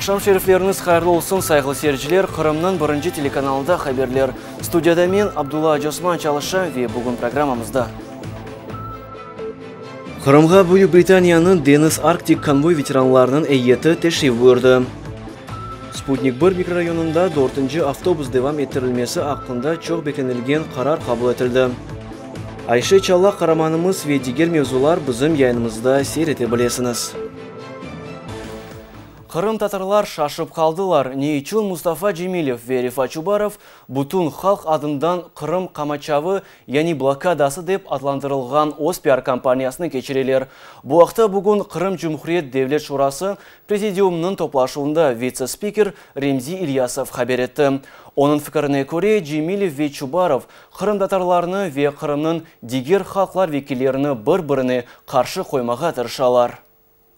Ақшам шерифлеріңіз қайырлы олсын сайғылы серджілер Қырымның бірінші телеканалында қаберлер. Студияда мен Абдулла Жосман Чалыша ве бүгін программамызда. Қырымға Бүйік Британияның Денис Арктик конвой ветеранларының әйеті тешриф бұрды. Спутник 1 микрорайонында 4 автобус девам етірілмесі ақында чоқ бекенілген қарар қабыл етілді. Айшы Чалла қараманымыз ве дигер мевзулар бізім яйынымызда серете білесіңіз. Қырым татарлар шашып қалдылар. Нейчун Мустафа Джемилев ве Рифа Чубаров бұтын халық адындан Қырым қамачавы, яни блокадасы деп атландырылған Оспиар компаниясыны кечерелер. Бұақта бүгін Қырым Жүмхриет Девлет Шурасы президиумның топлашуында вице-спикер Ремзи Ильясов хабер етті. Оның фікіріне көре Джемилев ве Чубаров Қырым татарларыны ве Қырымның дигер халықлар векелеріні бір-біріне қаршы қоймаға тыршалар.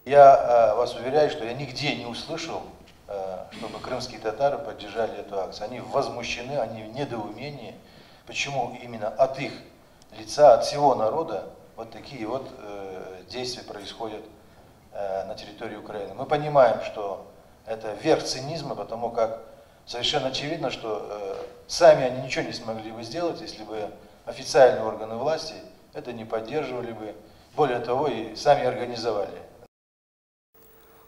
Я э, вас уверяю, что я нигде не услышал, э, чтобы крымские татары поддержали эту акцию. Они возмущены, они в недоумении, почему именно от их лица, от всего народа вот такие вот э, действия происходят на территории Украины. Мы понимаем, что это верх цинизма, потому как совершенно очевидно, что сами они ничего не смогли бы сделать, если бы официальные органы власти это не поддерживали бы, более того, и сами организовали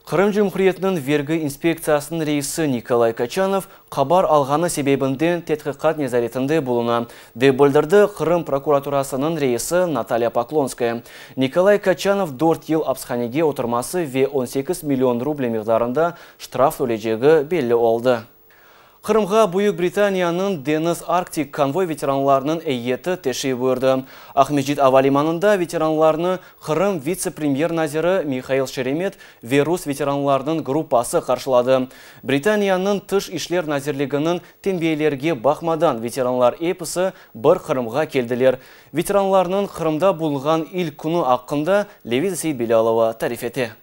Қырым Жүмхриетінің вергі инспекциясының рейсі Николай Качанов қабар алғаны себебінден тетқиқат незаретінде болуна. Деп білдірді Қырым прокуратурасының рейсі Наталья Поклонская. Николай Качанов 4 ел апсханеге отырмасы ве 18 миллион рубль миғдарында штраф төлежегі белі олды. Қырымға Бұйық Британияның Денис Арктик конвой ветеранларының әйеті теші бөрді. Ахмеджит Авалиманында ветеранларыны Қырым вице-премьер назиры Михаил Шеремет Верус ветеранларының группасы қаршылады. Британияның тыш ішлер назирлігінің тенбейлерге бақмадан ветеранлар эпісі бір Қырымға келділер. Ветеранларының Қырымда болған ил күні аққында Левиза Сейдбелялова тарифеті.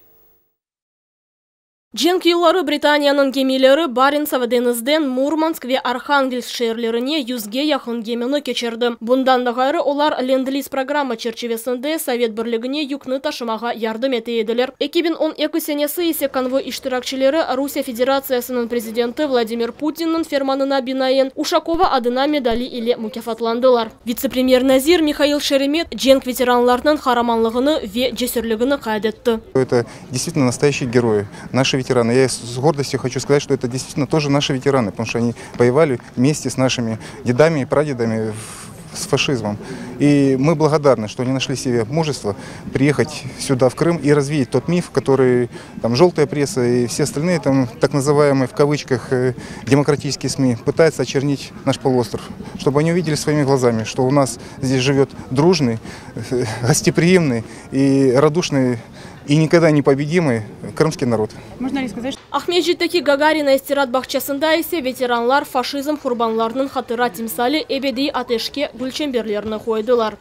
Женк юллары Британияның кемелері Баренцева деңізден Мурманск ве Архангельск шерлеріне юзге яқын кемені кечерді. Бұндан да олар ленд программа черчевесінде Совет бірлігіне юкны ташымаға ярдым ете еділер. 2012 сенесі есе конвой иштиракчылары Русия Федерациясының президенті Владимир Путиннің ферманына бинайын Ушакова адына медали или мукафатландылар. Вице-премьер Назир Михаил Шеремет Женк ветеранларының хараманлығыны ве жесірлігіні қайдетті. Это действительно настоящие герои. Наши ветераны. Я с гордостью хочу сказать, что это действительно тоже наши ветераны, потому что они воевали вместе с нашими дедами и прадедами с фашизмом. И мы благодарны, что они нашли себе мужество приехать сюда, в Крым, и развеять тот миф, который там желтая пресса и все остальные там так называемые в кавычках э, демократические СМИ пытаются очернить наш полуостров, чтобы они увидели своими глазами, что у нас здесь живет дружный, э, гостеприимный и радушный и никогда не победимый крымский народ. Можно ли сказать, что... Ахмеджиттеки Гагарина истират бақчасында есе ветеранлар фашизм құрбанларының хатыра тимсали эбедей атешке гүлчемберлеріні қойдылар.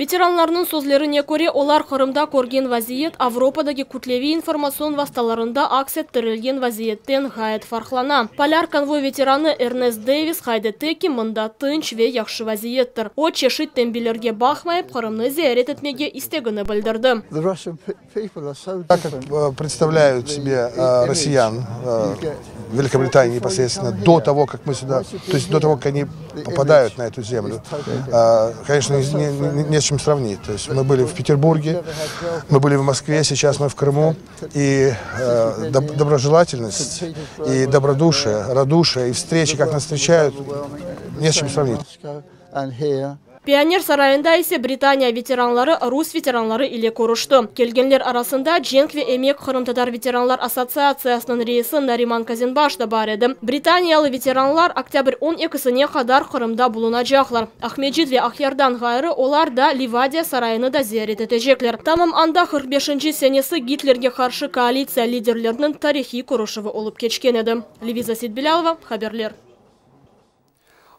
Ветеранларның сөзлеріне көре олар Қырымда көрген вазиет Авропадаги күтлеви информацион васталарында аксеттірілген вазиеттен ғайет фархлана. Поляр конвой ветераны Эрнест Дэвис хайдетті ки мұнда тынч ве яқшы вазиеттір. О чешит тембелерге бақмайып Қырымны зиярет етмеге истегіні білдірді. Так как э, представляют себе э, россиян э, Великобритании непосредственно до того, как мы сюда, то есть до того, как они попадают на эту землю, конечно, не, не, не с чем сравнить. То есть мы были в Петербурге, мы были в Москве, сейчас мы в Крыму, и э, доброжелательность, и добродушие, радушие, и встречи, как нас встречают, не с чем сравнить. Пионер сарайында есе Британия ветеранлары Рус ветеранлары иле көрішті. Келгенлер арасында Дженкве Эмек Қырым Татар ветеранлар ассоциациясының рейсі Нариман Казинбаш да бар еді. Британиялы ветеранлар октябрь 12-сіне қадар Қырымда бұлына жақлар. Ахмеджид ве Ахярдан ғайры олар да Ливадия сарайыны да зиярет етежеклер. Тамам анда 45-ші сенесі Гитлерге қаршы коалиция лидерлерінің тарихи көрішіві олып кечкен еді. Левиза Сидбелялова, Хаберлер.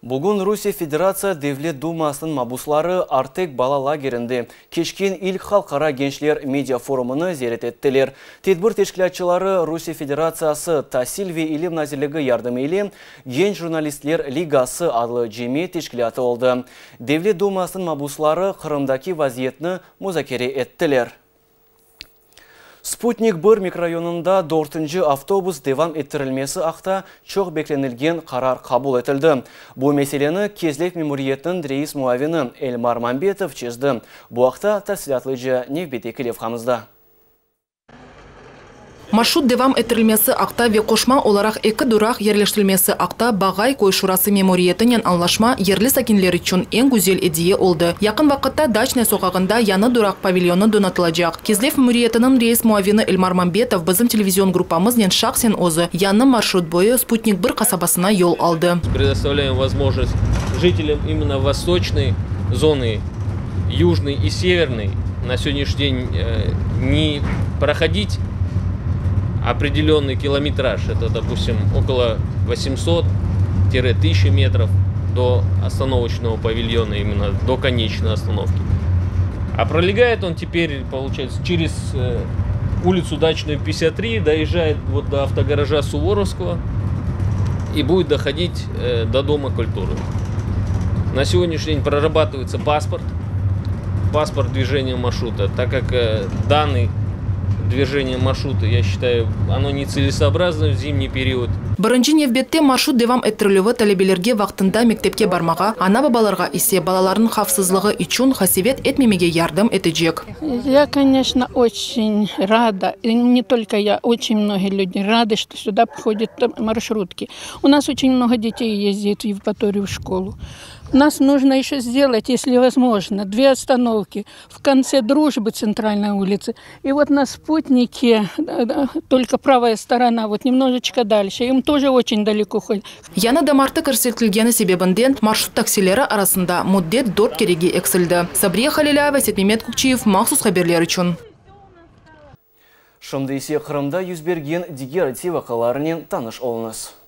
Бүгін Русия Федерация Девлет Думасының мабуслары Артек бала лагерінде кешкен илк халқара геншлер медиа форумыны зерет еттілер. Тедбір тешкілятчылары Русия Федерациясы Тасилви илім назирлігі ярдымы илі ген журналистлер лигасы адлы жеме тешкіляты олды. Девлет Думасының мабуслары Қырымдаки вазиетні музакере еттілер. Спутник 1 микрорайонында 4 автобус девам еттірілмесі ақта чоқ бекленілген қарар қабыл етілді. Бұл мәселені кезлек мемориетінің рейс муавины Эльмар Мамбетов чезді. Бұл ақта тәсілатлы невбетекілев қамызда. Маршрут девам этірілмесі ақта ве қошма оларақ екі дурақ ерлештілмесі ақта бағай койшурасы мемориетінен анлашма ерлі сәкенлер үшін ең гүзел идея олды. Яқын вақытта дачный соғағында яны дурақ павильоны донатылacak. Кезлев мемориетінің рейс муавины Эльмар Мамбетов біздің телевизион группамыз нен шақсен озы яны маршрут бойы спутник бір қасабасына ел алды. Предоставляем возможность жителям именно восточной зоны, южной и северной на сегодняшний день э, не проходить определенный километраж. Это, допустим, около 800-1000 метров до остановочного павильона, именно до конечной остановки. А пролегает он теперь, получается, через э, улицу Дачную 53, доезжает вот до автогаража Суворовского и будет доходить э, до Дома культуры. На сегодняшний день прорабатывается паспорт, паспорт движения маршрута, так как э, данный движение маршрута, я считаю, оно нецелесообразно в зимний период. Бірінші невбетте маршрут девам әттірілуі тәлебелерге вақтында мектепке бармаға, ана бабаларға исе балаларын хавсызлығы үшін хасевет этмемеге ярдым этеджек. Я, конечно, очень рада, и не только я, очень многие люди рады, что сюда приходят маршрутки. У нас очень много детей ездит в Евпаторию в школу. Нас нужно еще сделать, если возможно, две остановки в конце дружбы центральной улицы. И вот на спутнике только правая сторона, вот немножечко дальше. Им тоже очень далеко ходить. Яна дамарты көрсетілгені себебінден маршрут таксилері арасында муддет дорт кереге эксілді. Сабрия Халиляева, Сетмемет Кукчиев, махсус хаберлер үшін. Шымды есе Қырымда юзберген дигератива қаларынен таныш олыңыз.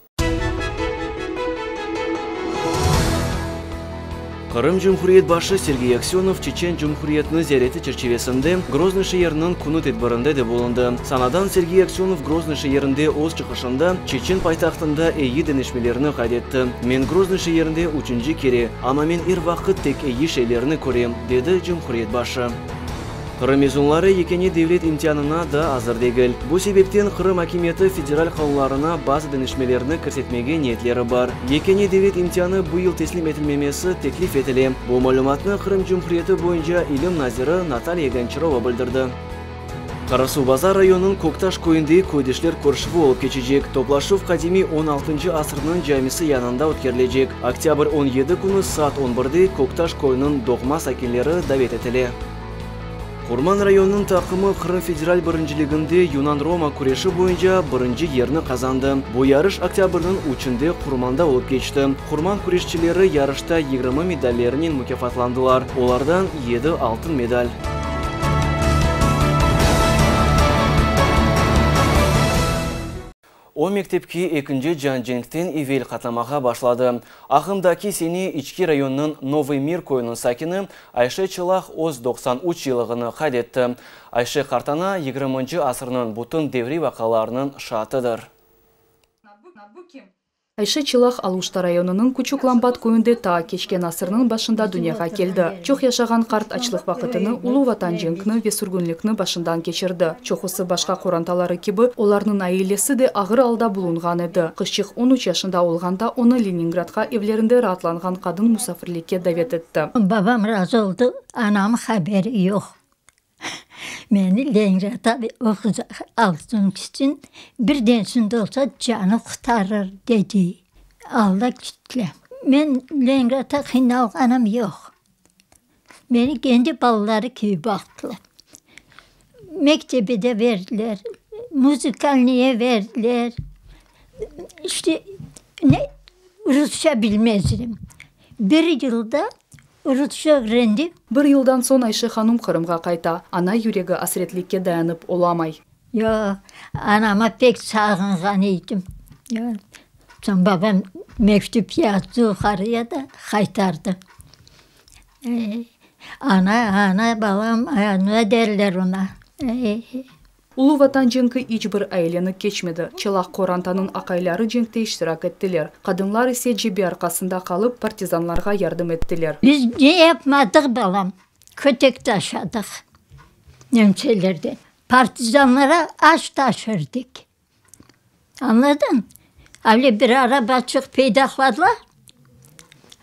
Қырым Жүмхуриет башы Сергей Аксенов Чечен Жүмхуриетні зәреті черчевесінде Грозный шеерінің күні тедбірінде де болынды. Санадан Сергей Аксенов Грозный шеерінде оз чықышында Чечен пайтақтында әйі денешмелеріні қадетті. Мен Грозный шеерінде үшінші кере, ама мен ир вақыт тек әйі шейлеріні көрем, деді Жүмхуриет башы. Қырым езунлары екене девлет имтиянына да азыр дегіл. Бұл себептен Қырым әкиметі федераль қауларына база денешмелеріні көрсетмеге ниетлері бар. Екене девлет имтияны бұл ел теслим етілмемесі теклиф етіле. Бұл мәлуматны Қырым Жүмхуриеті бойынша илім назиры Наталья Гончарова білдірді. Қарасу базар районын Кокташ көйінде көйдешлер көршіві олып кечежек. Топлашув Қадими 16 асырының жамisi янында өткерлежек. Октябрь 17 күні саат 11-де Кокташ көйінің доғма сакенлері давет етіле. Курман районының тақымы Қырым федераль біріншілігінде Юнан Рома күреші бойынша бірінші ерні қазанды. Бұл ярыш октябрның учінде Құрманда олып кечті. Құрман күрешчілері ярышта 20 медалерінен мүкефатландылар. Олардан 7 алтын медаль. О мектепке екінші жан-женктен ивел қатамаға башлады. Ақымдаки сені Ички районның Новый мир койының сакені Айше Чылақ оз 93 жылығыны қайдетті. Айше қартана 20 асырының бұтын деври вақаларының шатыдыр. Айша Чилах Алушта районының Кучук Ламбат көйінде та кешкен асырның башында дүнияға келді. Чоқ яшаған қарт ачлық вақытыны улу ватан женкні ве сүргінлікні башындан кешірді. Чоқысы башқа қоранталары кебі, оларның аилесі де ағыр алда бұлынған еді. Қышчық 13 яшында олғанда оны Ленинградқа евлерінде ратланған қадын мұсафірлікке давет етті. Бабам разы anam xəbəri Məni Leningrada oxucaq alsın üçün bir densində olsa canı qurtarır dedi. Allah kütlə. Mən Leningrada xinal anam yox. Məni kendi balaları kimi baxdılar. Məktəbə də verdilər. Muzikalniyə verdilər. İşte ne Rusça bilmezdim. Bir yılda Rusça öğrendim. Бір жылдан соң Айше ханым Қырымға қайта. Ана юрегі асіретлікке dayanып оламай. Yo, anama pek sağıngan idim. Ya, son babam мектепке юқарыya да қайтарды Э, ана ана балам ана дерлер она Э, Улуу ватан жеңки ич бир айланып кечмеди. Чылак Корантанын акайлары жеңкте иштирак эттилер. Кадынлар исе жеби аркасында калып партизанларга жардам эттилер. Biz ne yapmadık balam? Kötek taşıdık. Nemçelerde. Partizanlara aş taşırdık. Anladın? Öyle bir araba çık peydakladılar.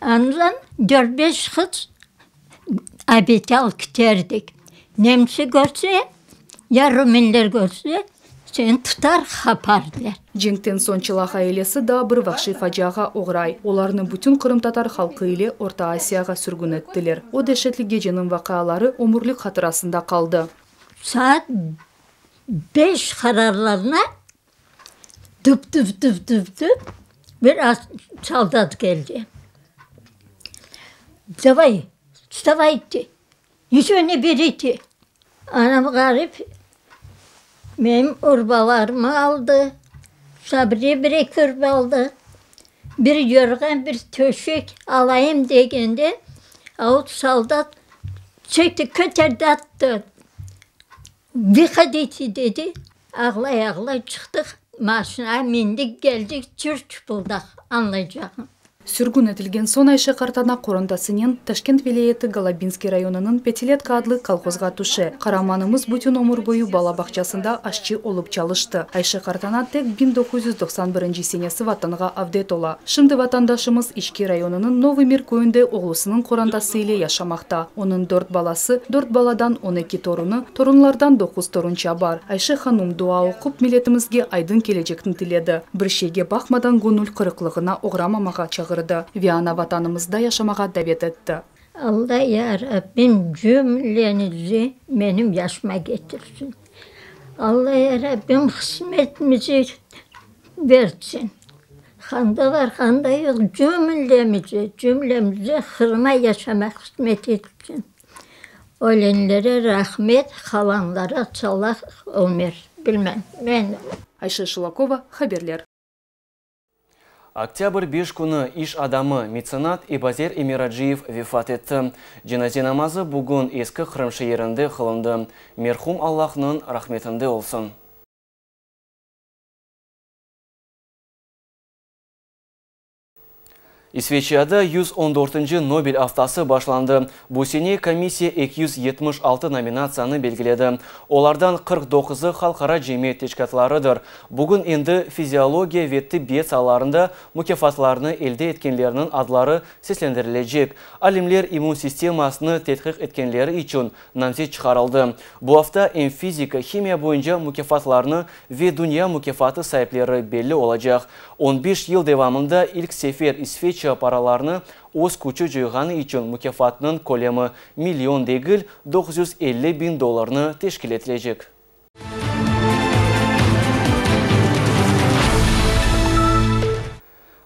Ondan dört beş kız abeti al giderdik. Nemsi görse, Ruminler görse, sen tutar kapardılar. Жеңктен соң чылак айлеси да бир вахший фажияга ограй. Оларны бүтүн кырым татар халкы эле Орто Азияга сүргүн эттилер. О дешетли кеченин вакаалары өмүрлүк катырасында калды. Saat beş kararlarına dıp dıp dıp dıp dıp bir as- soldat geldi. Давай, вставайте. Ничего не берите. Garip benim urbalarımı aldı. Sabriye bir ekürbe aldı. Bir yorgan, bir töşük alayım degende avut soldat çekti köterde attı. Dikkat eti dedi. Ağlay ağlay çıktık. Maşına mindik geldik çürç bulduk anlayacağım. Сүргүн этилген сон Айша Картана Коронтасынын Ташкент вилайети Галабинский районунун Петилетка адлы колхозга туше. Караманымыз бүтүн өмүр бою бала бакчасында ашчы олуп чалышты. Айша Картана тек 1991 сенеси ватанга авдет ола. Шымды ватандашымыз Ички районунун Новый Мир көйүндө оглусунун Корантасы эле жашамакта. Онун 4 баласы, 4 баладан 12 торуну, торунлардан 9 торунча бар. Айша ханум дуа окуп милетимизге айдын келечектин тиледи. Бир шейге бакмадан гонул кырыклыгына ограмамага чагырды. Виана ватанымызда жашамага давет этти. Allah ya Rabbim cümlenizi benim yaşıma getirsin. Allah ya Rabbim kısmetimizi versin. Handa var, handa yok. Cümlemizi, cümlemizi hırma yaşamak kısmet etsin. Ölenlere rahmet, kalanlara Allah ömür. Bilmem. Ben Айша Шилакова, Хаберлер. Октябрь беш күні иш адамы меценат Ибазер Эмираджиев вефат етті. Женазе намазы бүгін ескі қырымшы ерінде қылынды. Мерхум Аллахның рахметінде олсын. Исвечияда 114 Нобель автасы башланды. Бұл сене комиссия 276 номинацияны белгіледі. Олардан 49-ы халқара жеме тешкатларыдыр. Бүгін енді физиология ветті бет саларында мүкефатларыны елде еткенлерінің адлары сеслендірілежек. Алимлер иммун системасыны тетқиқ еткенлері үшін намзет шығарылды. Бұл афта физика, химия бойынша мүкефатларыны ве дүния мүкефаты сайыплері белі олacak. 15 ел девамында ilk сефер Исвечия параларыны өз күчі жойғаны үшін мүкефатының колемі миллион дегіл 950 бин долларыны тешкіл.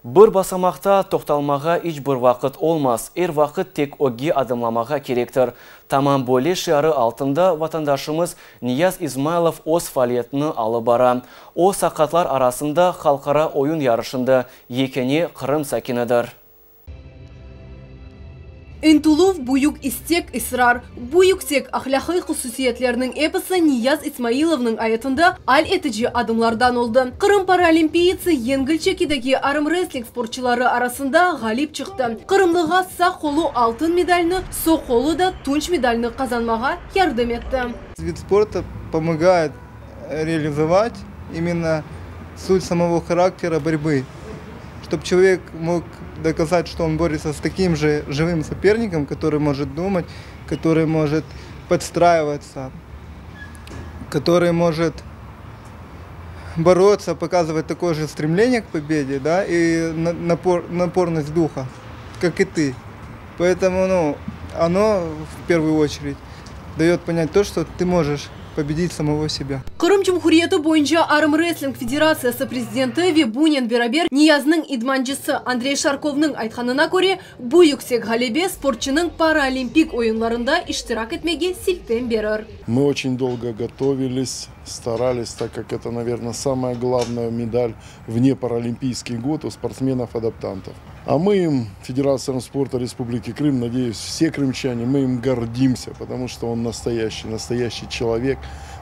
Бір басамақта тоқталмаға іч бір вақыт олмас. Ер вақыт тек оги адымламаға керектір. Тамам бөле шары алтында ватандашымыз Нияз Измайлов оз фалиетіні алы бара. О сақатлар арасында халқара ойын ярышында екене қырым сәкенедір. Интулув буюк истек исрар. Бу юксек ахляхый хусусиятlerinin эпосы Нияз Исмаиловның аятында аль этичи адымлардан oldu. Кырым паралимпийцы Енгіл чекидегі арым рестлинг спортчылары арасында ғалип чықты. Кырымлыға сақ қолу алтын медальны, соқ қолу да тунч медальны қазанмаға ярдым етті. Вид спорта помогает реализовать именно суть самого характера борьбы, чтобы человек мог доказать, что он борется с таким же живым соперником, который может думать, который может подстраиваться, который может бороться, показывать такое же стремление к победе, да, и на- напор, напорность духа, как и ты. Поэтому, ну, оно в первую очередь дает понять то, что ты можешь победить самого себя. Кырым Жумхуриеті бойынша Арым Рестлинг Федерациясы президенті Вебунен Берабер Ниязның идманжысы Андрей Шарковның айтқанына көре, бұ yüksek галебе спортчының паралимпик ойынларында иштирак етмеге силтен берір. Мы очень долго готовились, старались, так как это, наверное, самая главная медаль вне паралимпийский год у спортсменов-адаптантов. А мы им, Федерация спорта Республики Крым, надеюсь, все крымчане, мы им гордимся, потому что он настоящий, настоящий человек,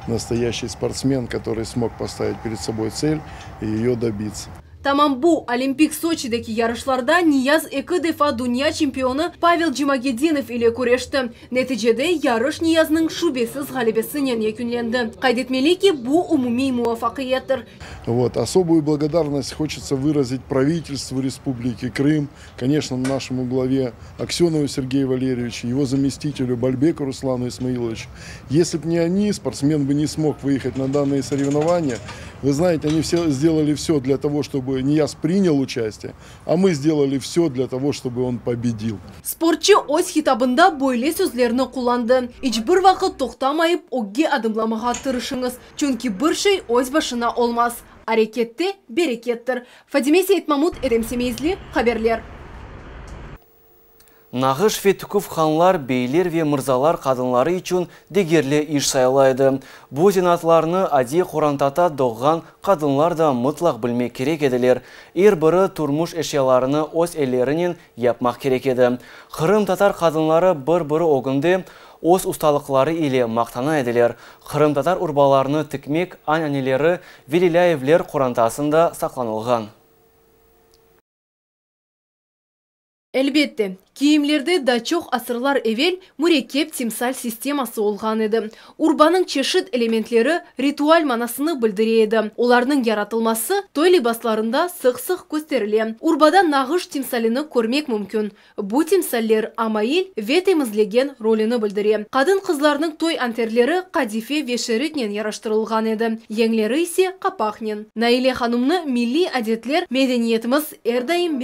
настоящий спортсмен, который смог поставить перед собой цель и ее добиться. Тамам bu Олимпик Сочидегі ярышларда Нияз екі дефа дүния чемпионы Павел Джимагеддинов ile күрешті. Нәтижеде ярыш Ниязның шубесіз ғалебесінен екінленді. Қайдетмелі ки bu умуми муафақияттыр. Вот. Особую благодарность хочется выразить правительству Республики Крым, конечно, нашему главе Аксенову Сергею Валерьевичу, его заместителю Бальбеку Руслану Исмаиловичу. Если бы не они, спортсмен бы не смог выехать на данные соревнования. Вы знаете, они все сделали все для того, чтобы Нияз принял участие, а мы сделали все для того, чтобы он победил. Спортчы өз хитабында бойле сөзлеріні құланды. Ичбір вақыт тоқтамайып, огге адымламаға тырышыңыз. Чөнки бір шей өз башына олмас. Арекетте берекеттір. Фадиме Сейтмамут, Эдем Семейзли, Хаберлер. Нағыш фетікув ханлар, бейлер ве мырзалар қадынлары үшін дегерлі иш сайлайды. Бұ зенатларыны ади қорантата доғған қадынлар да мұтлақ білме керек еділер. Ер бірі турмуш эшияларыны өз әлерінен япмақ керек еді. Қырым татар қадынлары бір-бірі оғынды Оз ұсталықлары иле мақтана еділер. Қырым татар ұрбаларыны тікмек ан-анелері Велиляевлер қорантасында сақланылған. Киімлерді дачоқ асырлар эвел мурекеп тимсаль системасы олған еді. Урбаның чешіт элементлері ритуаль манасыны білдіреді. Оларның яратылмасы той либасларында сық-сық көстеріле. Урбада нағыш тимсаліні көрмек мүмкін. Бұ тимсаллер амайыл ветемізлеген роліні білдіре. Қадын қызларының той антерлері қадифе вешерітнен яраштырылған еді. Еңлері исе қапақнен. Наиле ханымны милли әдетлер медениетіміз әрдайым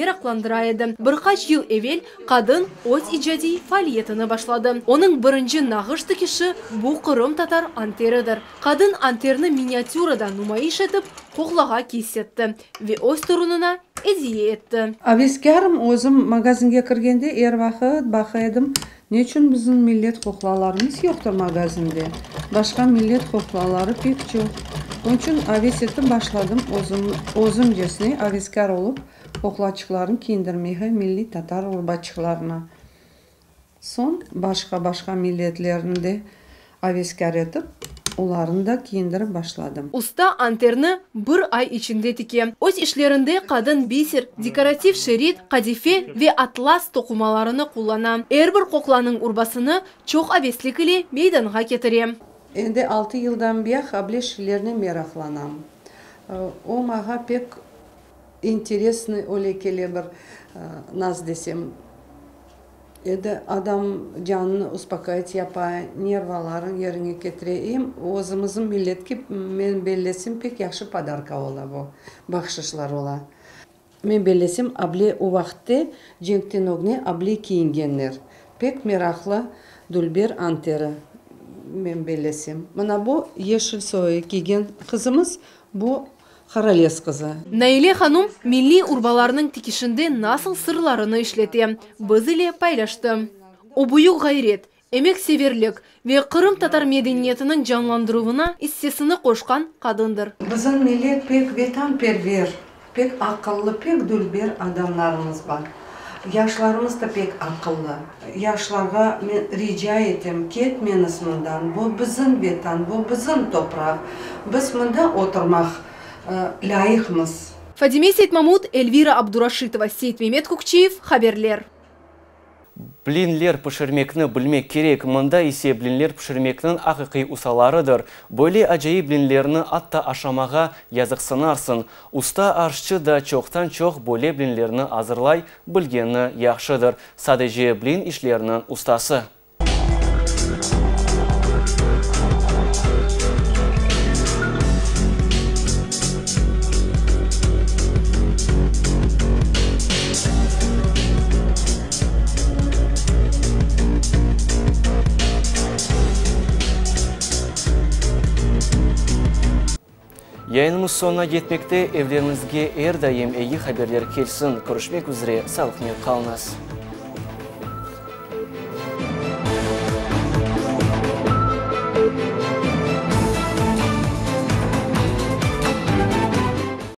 қадын өз иджади фәлиетіні башлады. Оның бірінші нағышты кіші бұл қырым татар антерідір. Қадын антерні миниатюрада нумайыш етіп, қоғлаға кесетті ве өз тұрынына әзие етті. Авескарым өзім магазинге кіргенде ер вақыт бақы едім. Не үшін біздің миллет қоқлаларымыз жоқтыр магазинде? Башқа миллет қоқлалары пек жоқ. Авесетті башладым өзім, жесіне авескар олып, оқлачықларын киіндірмейді милли татар урбачықларына. Сон башқа-башқа миллетлерінде авескар етіп, оларын да киіндіріп башладым. Уста антерны бір ай içinde тике. Өз ишлерінде қадын бисер, декоратив шерит, қадифе ве атлас тоқумаларыны қоллана. Әрбір қоқланың урбасыны чоқ авеслік ile мейданға кетіре. Енді 6 yıldan бия хаблешілеріне мерақланам. О маға пек интересный олекеле бір наз десем. Енді адам жанын успокоить япа, нерваларын еріңе. Ем, өзіміздің милletке мен белесім пек яқшы подарка ола бұл, бақшышлар ола. Мен белесім абле у вақытте женктен огне абле киінгенлер. Пек мерақлы дүлбер антері мен белесем. Мына бұл ешіл сойы киген қызымыз, бұл Харалес қызы. Наиле ханым милли урбаларының тикишінде насыл сырларыны. Біз иле пайлашты. Обую ғайрет, эмек северлік ве Қырым татар медениетінің жанландыруына иссесіні қошқан қадындыр. Біздің милlet пек ветан первер, пек ақыллы, пек дүлбер адамларымыз бар. Яшlarımız da pek akıllı. Yaşlarga men rica ettim, ketmeniz mından. Bu bizim vetan, bu bizim toprak. Biz mında oturmak layıkmız. Фадиме Сейтмамут, Эльвира Абдурашитова, Сейт Мемет Кукчиев, Хаберлер. Блинлер пішірмекні білмек керек. Мұнда есе блинлер пішірмекнің ақиқи усаларыдыр. Бөле ажайы блинлерні атта ашамаға язықсынарсын. Уста аршчы да чоқтан чоқ бөле блинлерні азырлай білгені яқшыдыр. Садеже блин ішлерінің устасы. Сонына жетмекте, евлеріңізге әрдайым әйі хаберлер келсін. Көрішмек үзіре, салық қалыныз.